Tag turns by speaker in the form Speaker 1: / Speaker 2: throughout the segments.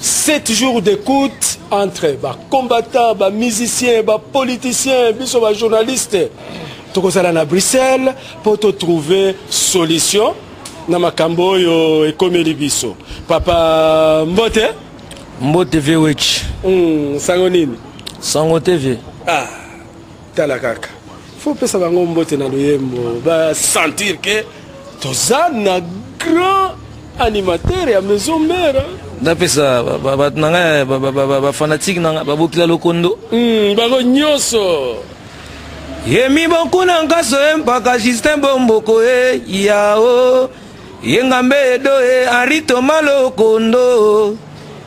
Speaker 1: 7 jours d'écoute entre ba combattants, ba musiciens, ba politiciens, biso ba journalistes. Tokozala na Bruxelles pour te trouver solution na makambo oyo ekomeli biso. Papa Mbote
Speaker 2: Mbote VWH.
Speaker 1: Hmm, sango nini?
Speaker 2: Sango TV.
Speaker 1: Ah. tala kaka faut pesa bango mbote na loyembo ba sentir que toza na grand animateur ya maison mère
Speaker 2: napesa bato na ngai bafanatike na ngai babokila lokondo
Speaker 1: hmm, bango nyonso
Speaker 2: yemi bokuna nkaso ye mpaka justin bomboko ye yao yengambe edo ye henri toma lokondo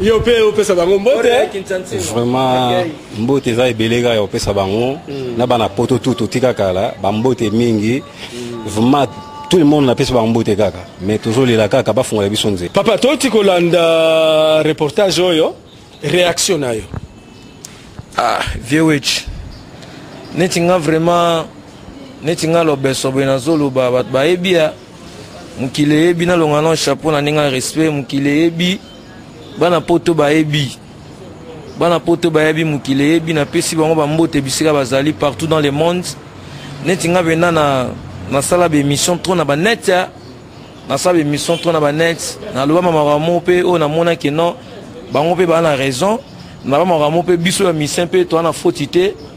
Speaker 1: yo mpe opesa bango mbote
Speaker 3: vraiment mbote eza ebele kaka ya kopesa bango mm. na bana poto tu totika kala bambote mingi mm. vraiment tout le monde napesi bango mbote kaka mais tozolela kaka bafungola biso nzela
Speaker 1: papa toti kolanda reportage oyo réaction na yo
Speaker 2: ah vieux wich neti nga vraiment neti nga lobeso boye nazoloba bato bayebi ya mokili eyebi nalonga nao chapeau na ndenge ya respect mokili eyebi bana poto bayebi bana poto bayebi mokili eyebi napesi bango bambote bisika bazali partout dans le monde neti nga mpenza na nasala baémission trop na banet nasala baémission trop na banet naloba mamaka mo mpe oyo namonaki non bango mpe baa na raison naloba mamaka mo mpe biso ya misien mpe toa na foti te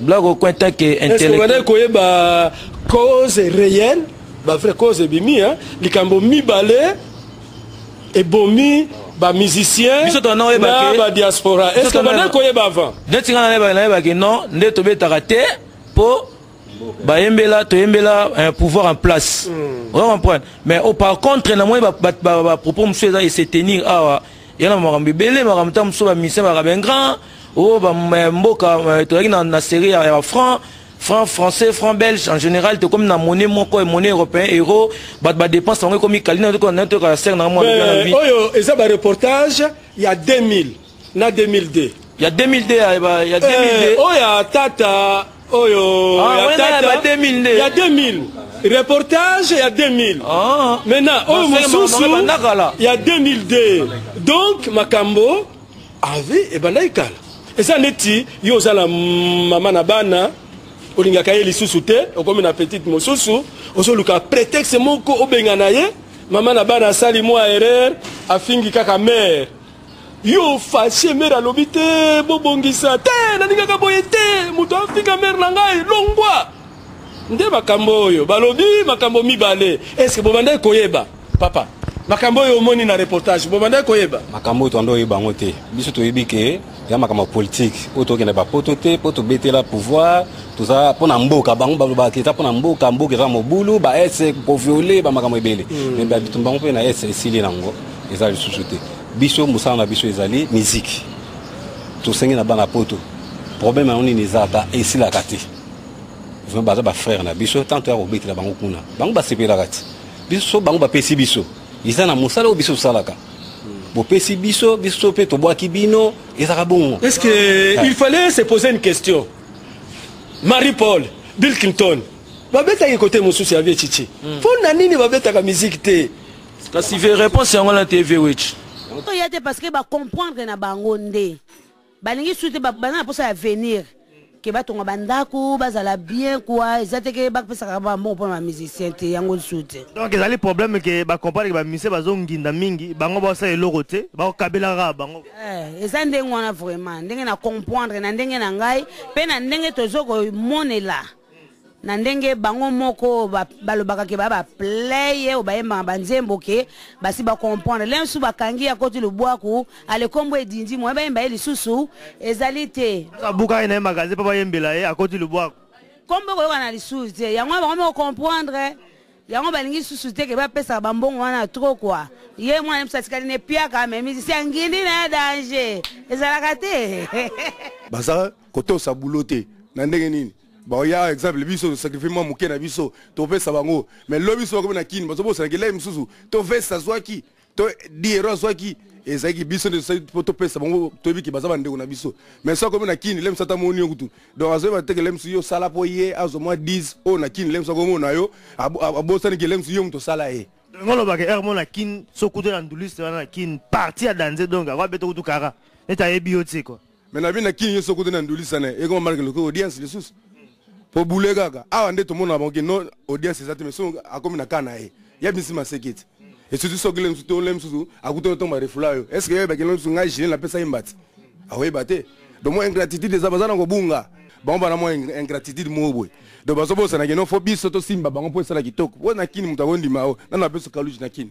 Speaker 2: Black au coin tant que intellectuel. Est-ce que
Speaker 1: vous allez koyeba cause réelle ba vraie cause ebimi hein likambo mibale ebomi ba musicien
Speaker 2: biso tona
Speaker 1: oyeba ke ba diaspora est ce que bana koyeba avant
Speaker 2: ndeti ngana nayeba nayeba ke non nde tobetaka te po bayembela toyembela un pouvoir en place mm. on comprendre mais oh, par contre na moi ba, ba, ba, ba propos monsieur eza et se tenir awa ah, yana makambo ebele makambo ntango mosusu bamisien baka bengrand o oh, bamboka eh, eh, tozalaki na serie ya bafranc franc français franc belge en général tokomi na monnaie moko monnaie européen euro bato badépense yango ekomi kali nayoka ser na
Speaker 1: mwaoyo eza bareportage ya 2000 na 2002
Speaker 2: ya 2002 ya 2002
Speaker 1: oyo ya tata oyo ah, ya tata ya 2000 nde ya 2000 reportage ya 2000 ah, maintenant oyo mosusu ya 2002 donc makambo ave ebandaki kala eza neti yo oza na mama na bana olingaka ye lisusu te okomi na petite mosusu ozoluka prétexte moko obengana ye mama na bana asali mwa erreur afingi kaka mare yo fache mere alobi te bobongisa te nalingaka boye te moto afinga mere na ngai longwa nde makambo oyo balobi makambo mibale eske bobandaki koyeba papa makambo oyo omoni na reportage bobandaki koyeba
Speaker 3: makambo oyo toanda oyeba yango te biso toyebi ke ya makambo ya politike oyo tokende bapoto te mpo tobetela pouvoir toza mpo na mboka bango balobaka eza mpo na mboka mboka eza mobulu baese koviole bamakambo ebele mm. me babitumba yango mpe na ese esili nango eza lisusu te biso mosala na biso ezali miziki tosengi na bana poto problème yango nini eza ba esilaka te vraimen baza bafrère na biso tant toya kobetela bango kuna bango basepelaka te biso bango bapesi biso eza na mosala oyo biso tosalaka bopesi biso biso mpe tobwaki bino ezalaka bongo
Speaker 1: est ce que il fallait se poser une question marie paul bill clinton babetaki kote mosusu ya vie chichi mpo hmm. na nini babetaka miziki te
Speaker 2: kasi ve réponse yango na te vewich
Speaker 4: oya te parce que bacomprendre na bango nde balingi su te baza na mposa ya venir ke batonga bandako bazala bien kua eza te ke bapesaka bambongo mpona bamusicien te yango lisu te
Speaker 5: donc ezali problème ke bacomprendre ke bamusicien bazonginda mingi bango basala eloko te bakokabelaka bango
Speaker 4: eh, eza ndenge wana vraiment ndenge na comprendre na ndenge na ngai mpe na ndenge tozokomonela na ndenge bango moko balobaka ke baya baplaye oyo bayembaka banzembo ke basi bacomprendre le mosusu bakangi akoti lobwaku alekombo edindi moye bayemba ye lisusu ezali te
Speaker 5: abuka ye na ye magazi mpo bayembela ye akoti lobwaku
Speaker 4: kombo koyoka na lisusu te yango wana bango mokocomprendre yango balingi susu te ke bapesaka bambongo wana trop kua ye mwana mosusu atikali ne piaka me musicien ngindi na ya danger ezalaka te
Speaker 6: baza kotosa boulot te na ndenge nini baoya exemple biso tosacrifie mwa moke na biso topesa bango mais lobi biso bakomi na kini bazobosana kelai mosusu to veste azwaki to diero azwaki ezalaki biso nde tosali mpo topesa bango toyebi ke baza bandeko na biso mais soki akomi na kini lems ata moni yo kutu donc azoyeba te ke lems yo osala mpo ye azwa mwa 10 oyo na kini lems akomona yo abosani ke lems yo moto osala ye
Speaker 5: ngolobaka ere mona kini sokutela nduliste wana na kini parti ya danze donc akoabeta kutu kara neti ayebi yo te kua
Speaker 6: mais na vie na kin yo soki ote na ndulisa na ye ekoma marke lokola audience lisusu po bule kaka awa nde tomonaka bango no audience eza te mais soki akomi na kaa na ye ya bisi maseki te esusu soki le mosusu to le mosusu akuti otongo barefula yo est ce que yebaki le mosusu ngai gile napesa ye mbati akoyeba te donc mwa ingratitude eza baza na kobunga bango bana mwa ingratitude moko boye donc bazobosanaki no fo biso tosimba bango mpo esala kitoko mpo na kini moto akondima yo nano apeso kaluji na kini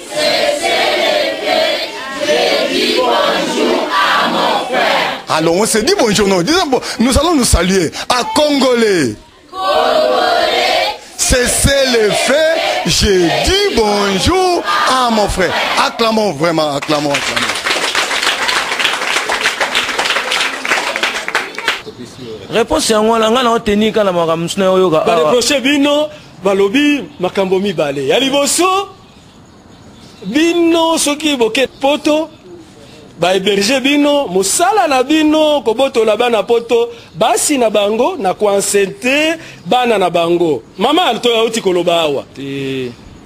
Speaker 6: Alors on se dit bonjour, non, disons bon, nous allons nous saluer à Congolais.
Speaker 7: Congolais.
Speaker 6: Cessez les faits, j'ai dit bonjour à mon frère. Acclamons vraiment, acclamons, acclamons.
Speaker 2: réponse yango wana ngai naoteni kaka na makambo mosusu nayoyoka
Speaker 1: bareproche bino balobi makambo mibale ya liboso bino soki boke poto ba héberger bino mosala na bino kobotola bana poto basi na bango na koansente bana na bango mama to auti koloba awa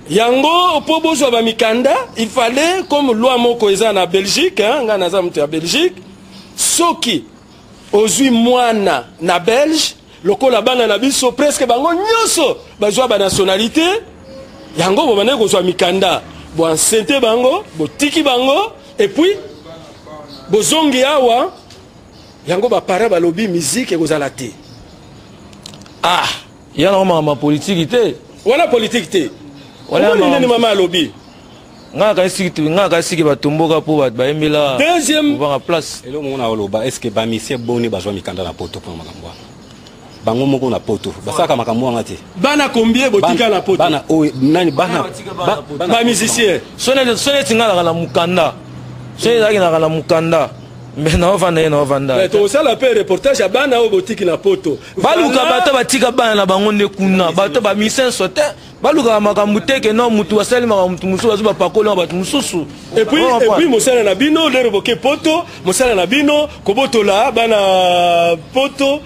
Speaker 1: yango mpo bozwa bamikanda il fallait comme loi moko eza na belgique ngai naza moto ya belgique soki ozwi mwana na belge lokola bana na biso presque bango nyonso bazwa banationalité yango bobandaki kozwa mikanda boansente bango botiki bango epuis bozongi awa yango baparent balobi miziki ekozala te
Speaker 2: ah yango makambo ya politiki te
Speaker 1: wana politiki te
Speaker 2: wana
Speaker 1: nini mama alobi
Speaker 2: nga nakanisi nga nakanisi ke batomboka mpo bato bayembela kovanga place
Speaker 3: eloko moko na oloba est ce que bamisie boni bazwa mikanda na poto mpona makambo wana bango moko na poto basalaka makambo wana te
Speaker 1: bana combien botika na poto
Speaker 3: bana oyo nani bana ba
Speaker 2: musicien soneti nga naka na mokanda soki ezalaki naka na mokanda me naovanda ye naovanda
Speaker 1: eh, tosala mpe reportage ya bana oyo botiki na poto
Speaker 2: baluka bato batika bana na bango nde kuna bato bamisenso te balukaka makambo te ke no motu asali makambo motu mosusu bazwi bapakoli na bato mosusu
Speaker 1: epuis mosala na bino lero boke poto mosala na bino kobotola bana poto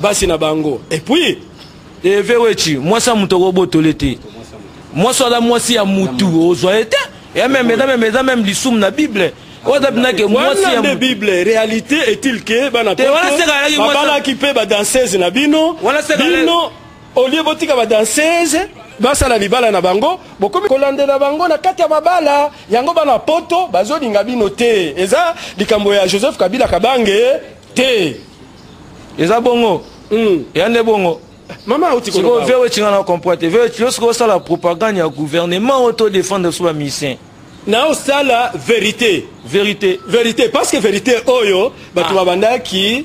Speaker 1: basi na bango epuis
Speaker 2: evewechi mwasi ya moto okobotole te mwasi aza mwasi ya motu ozwa ye te ya meme eza meme eza meme lisumu na bible oza mpena ke mwasi ya
Speaker 1: nde bible réalité est-il ke bana
Speaker 2: poto
Speaker 1: babalaki mpe badanseuse na bino bino au lieu botika ba danseuse basala libala na bango bokomi kolandela bango na kati ya mabala yango bana poto bazolinga bino te eza likambo ya joseph kabila kabange te
Speaker 2: eza bongo
Speaker 1: mm.
Speaker 2: ya nde bongo
Speaker 1: mama auti koloba
Speaker 2: sikoyo vewe tinga na comprendre te vewe tilo sikoyo osala propagande ya gouvernement
Speaker 1: oyo
Speaker 2: to défendre biso
Speaker 1: ba
Speaker 2: musicien na
Speaker 3: osala verité verité verité parce
Speaker 1: que
Speaker 3: verité oyo bato
Speaker 1: ah. babandaki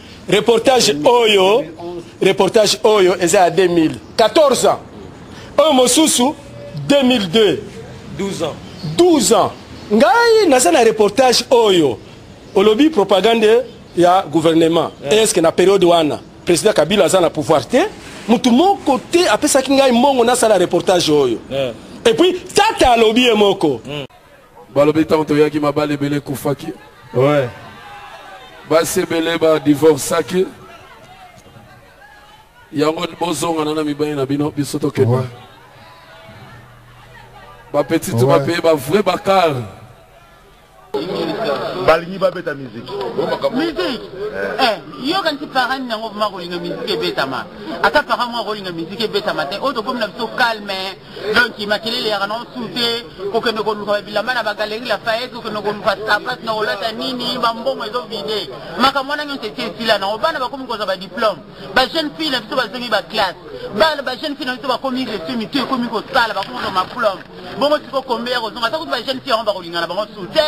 Speaker 1: reportage oyo reportage oyo eza ya 2014 ans oyo mosusu 2002
Speaker 2: 12 ans
Speaker 1: 12 ans ngai naza na reportage oyo olobi propagande ya gouvernement yeah. est ce que na periode wana président kabila aza na pouvoir te motu moko te apesaki ngai mbongo nasala reportage oyo
Speaker 2: yeah.
Speaker 1: epuis tata alobi ye moko mm.
Speaker 8: Balobi ntango toyaki mabala ebele ekufaki.
Speaker 1: Ouais.
Speaker 8: Basi ebele ba divorcaki. Yango bozongana na mibali na bino biso tokeba. Ouais. Ba petite ouais. ba paye ba vrai bakar.
Speaker 9: balingi babeta miziki
Speaker 10: miziki eh, yoka nti para nini yango makolinga miziki ebetama ata para moko akolinga miziki ebetama te oyo tokomi na biso calme donc makelele yaka nao su te kokende koluka babilamba na bagalerie lafayette kokende koluka sapat na kolata nini bambongo ezovide makambo wana nyonso esi esila nango bana bakomi kozwa badiplome bajeune fille na biso bazongi baklasse bana bajeune fille na biso bakomi resu mitu ekomi kosala bakomi kozwa maplome bongo siko kombe ya kozonga ata kutu bajeune fille yango bakolingana bango su te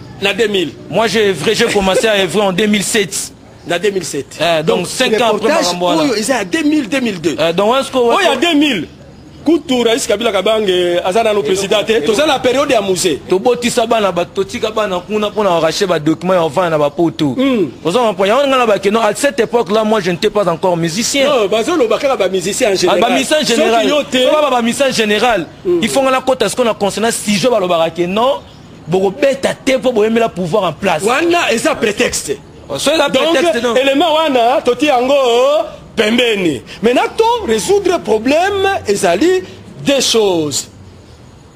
Speaker 10: Na
Speaker 1: 2000.
Speaker 2: Moi, j'ai vrai, j'ai commencé à œuvrer en 2007.
Speaker 1: Na 2007.
Speaker 2: Eh, donc, 5 ans après makambo wana.
Speaker 1: Oyo eza ya 2000 2002.
Speaker 2: Eh, donc wana sikoyo.
Speaker 1: Oyo ya 2000. kutu rais kabila kabange aza nano président te toza na periode ya musée
Speaker 2: tobotisa bana bato totika bana kuna mpo na korache badocument ya ovanda na bapoto hmm. oza comprendre yango nga na bakeno à cette époque là moi je ne t'ai pas encore musicien
Speaker 1: bazoloba kaka bamusicien en général bamusicien en
Speaker 2: général baba bamusicien en général il faut nga nakota sikoyo na concernant sujet balobaka ke non bokobeta te mpo boyembela pouvoir en place
Speaker 1: wana eza prétexte oh,
Speaker 2: so eza prétexte donc
Speaker 1: élément wana toti yango pembeni maintenant to résoudre problème ezali deux choses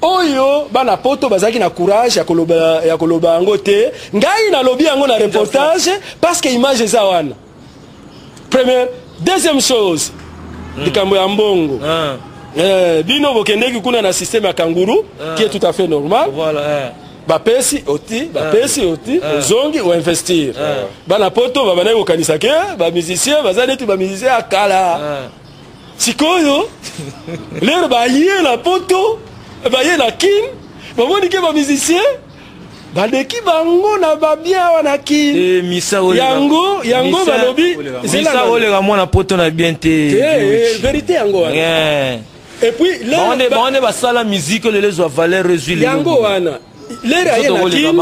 Speaker 1: oyo bana poto bazalaki na courage ya koloba yango te ngai nalobi yango na reportage parce que image eza wana Première, deuxième chose, hmm. likambo ya mbongo.
Speaker 2: Ah.
Speaker 1: Eh, bino bokendeki kuna na système ya kanguru ah. qui est tout à fait normal.
Speaker 2: Voilà. Eh.
Speaker 1: bapesi oti bapesi ah. oti ah. ozongi oinvestir ah. bana poto babandaki kokanisa ke bamusicien baza neti bamusicien ya kala sikoyo lero baye na poto baye na kin bamoni ke bamusicien baleki bango na babien awa na kin
Speaker 2: eh,
Speaker 1: yango yango balobi
Speaker 2: oleka mwana poto na bien te
Speaker 1: eh, eh, verité yango wana epuis
Speaker 2: bango nde basala miziki lelo ezwa valeur ezwi
Speaker 1: yango wana lere aye na
Speaker 2: kin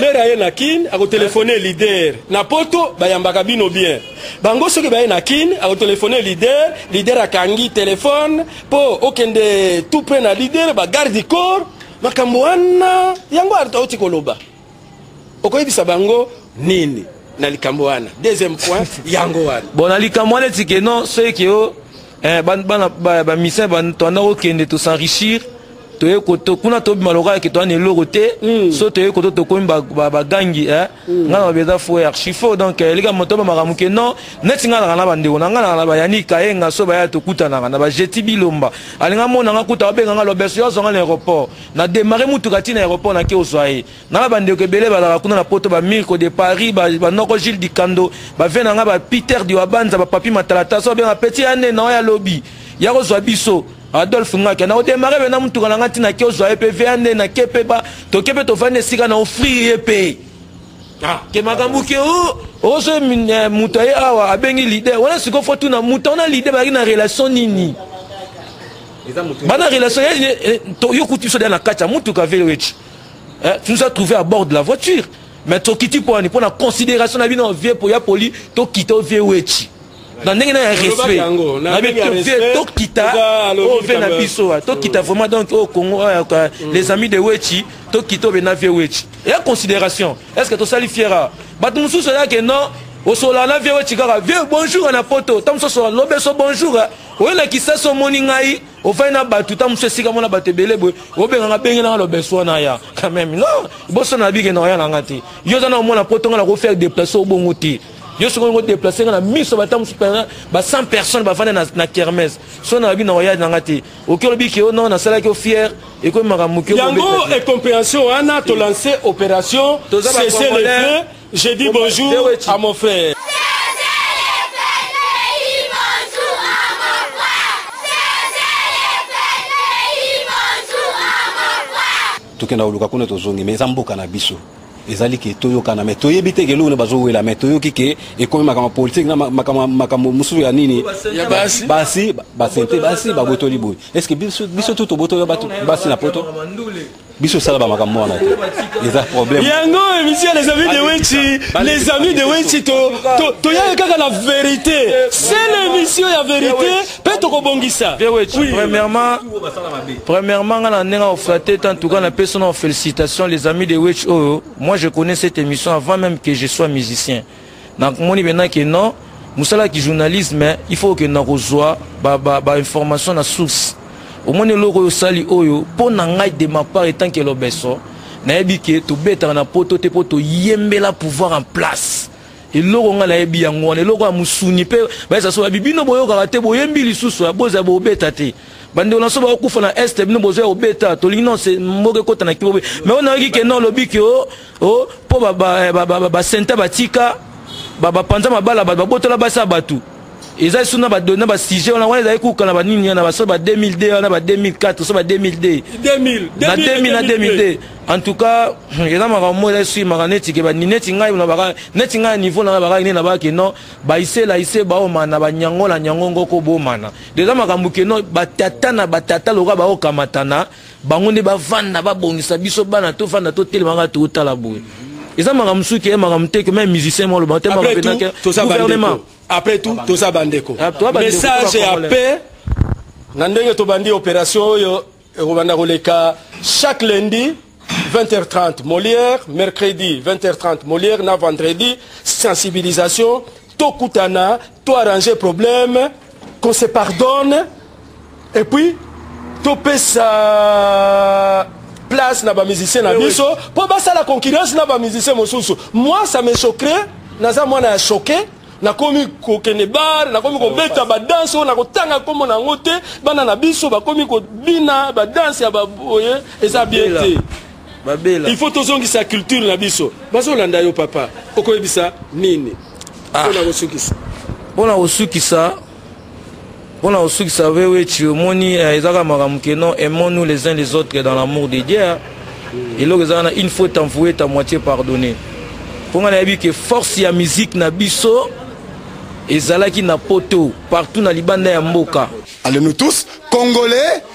Speaker 1: lere aye na kin akotelefone lider na poto bayambaka bino bien bango soki baye na kin akotelefone lider lider akangi telefone mpo okende tout près na lider bagarde corps makambo wana yango ata oti koloba okoyebisa bango nini na likambo wana deuxième point yango wana
Speaker 2: bon na likambo wana etike non soki ke o eh, bana bamisien batwanda kokende tosenrichir toye kuna tobima lokola ke towana eloko te hmm. so toye koto tokomi bagangi eh. nga na beza fo ya chifo donc eh, elika moto bamaka moke non neti nga naka na bandeko na nga naka na bayani kayenga so baya tokutanaka na bajeti bilomba alinga mona nga kuta babenga nga lobeso yo azwa nga na aéroport na démarre motuka ti na aéroport nake ozwa ye nga na bandeko ebele bazalaka kuna na poto bamirko de paris banoko gilles dikando bavie na nga bapeter diwabanza bapapi matalatala so babenga peti ya nde na oyo alobi ya kozwa biso Adolphe Ngaki na odemare bena mutuka na nga ntina ke ozwa ye mpe vea nde na ke mpe ba toke mpe tovandi esika na ofrir ye mpe ah. ke makambo ke oh, ozo eh, moto aye awa abengi lider wana sikoyo fo tuna moto wana lider bazalaki na relation nini bana relation eh, yo kutu biso deya na kati ya motuka velo eti eh, tu nous as trouvé à bord de la voiture mais tokiti mpo wani mpo na considération na bino vie mpo ya poli tokita ovie weti na ndenge na ya respect nayebi te tokita oyo mpe na biso wa tokita vraiment donc oyo congo les amis de wechi tokita oyo bena vie wechi ya considération est ce que tosali fiera bato mosusu ayake non osola na vie wechi kaka vie bonjour na poto ta mosusu osola lobeso bonjour oyo na kisasi omoni ngai ofai na bato ta mosusu esika mona bato ebele boye obenganga benge nanga lobeso wana ya quand même non boso na bikenda oya na nga te yo oza na omona poto nga nakofaire deplace obongo te yo soki olingo déplace nga na miso bata mosusu mpenza ba 100 personnes bafanda na, na kermese so nalobi na oyade na nga te oki olobi ke o non nasalaki yo fiere ekomi makambo moke
Speaker 1: yango incomprehension wana tolance opération cese le feu je dis bonjour à mon frère
Speaker 3: tokenda koluka kuna tozongi me eza mboka na biso ezali ke toyokana me toyebi te ke eloko nde bazowela me toyoki ke ekomi makambo politike na makambo mosusu ya nini basi basente basi babotoli boye estce biso tu tobotoli basi na poto biso sala ba makambo wana te eza problème
Speaker 1: yango émission les amis de Wechi les amis de Wechi to to yaka kaka la vérité c'est l'émission ya vérité mpe tokobongisa
Speaker 2: premièrement premièrement nga na ndenge oflate te en tout cas na pesi na félicitation les amis de wech oyo moi je connais cette émission avant même que je sois musicien nakomoni bena ke non mosala ki journalisme il faut okenda kozwa bainformation ba, ba na source omoni eloko oyo osali oyo mpo na ngai de ma part etant ke lobeso nayebi ke tobetaka na poto te mpo toyembela pouvoir en place eloko nga nayebi yango wana eloko ya mosuni mpe bayesa so babi bino boyokaka te boyembi lisusu ya boza bobeta te bandeko na so bakokufa na este bino bozoya kobeta tolingi nonse mboka ekota na kibobe mai oyo nayoki kenda olobi ke o oh, mpo oh, basenta batika bapanza mabala bato babotola basi ya bato eza lisusu na badona basujet wana wana ezali kuka na banini wana baso ba 2002 wana ba 2004 so ba 2002 na 2000 na 2002 en tout cas hmm, eza makambo moko ezali suki makambo neti ke bani neti ngai nabaka neti ngai ya niveau na ngai bakaki nde nabaka ke non baisela ise baomana banyangola nyango ngoko bomana deja makambo ke non batata na batata lokola baokamatana bango nde bavanda babongisa biso bana tovanda totelema kaka totala boye eza makambo mosusu ke makambo te kema musicien mwa loba te gouvernement
Speaker 1: après tout toza bandeko ah, message ya paix na ndenge tobandi opération oyo ekobanda koleka chaque lundi 20h30 Molière, mercredi 20h30 Molière, na vendredi sensibilisation tokutana to arranger problème qu'on se pardonne et puis topesa place na bamusicien na eh biso mpo basala concurrence na bamusicien mosusu moi ça me chocre naza mwana ya choke nakomi kokende bar nakomi eh, kobeta badanse oyo nakotanga nkombo na yango te bana na biso bakomi kobina badanse ya baboye eza bien te babela il faut tozongisa culture na biso bazolanda yo papa okoyebisa nini ah. mpona kosukisa
Speaker 2: mpona kosukisa mpona kosukisa vewechi omoni eh, ezaka makambo ke non aimons nous les uns les autres dans l'amour de dieu eloko ezaka na une fois envoue ta moitié pardonné mpo ngai nayebi ke force ya musique na biso ezalaki na poto partout na libanda ya mboka
Speaker 6: allez nous tous congolais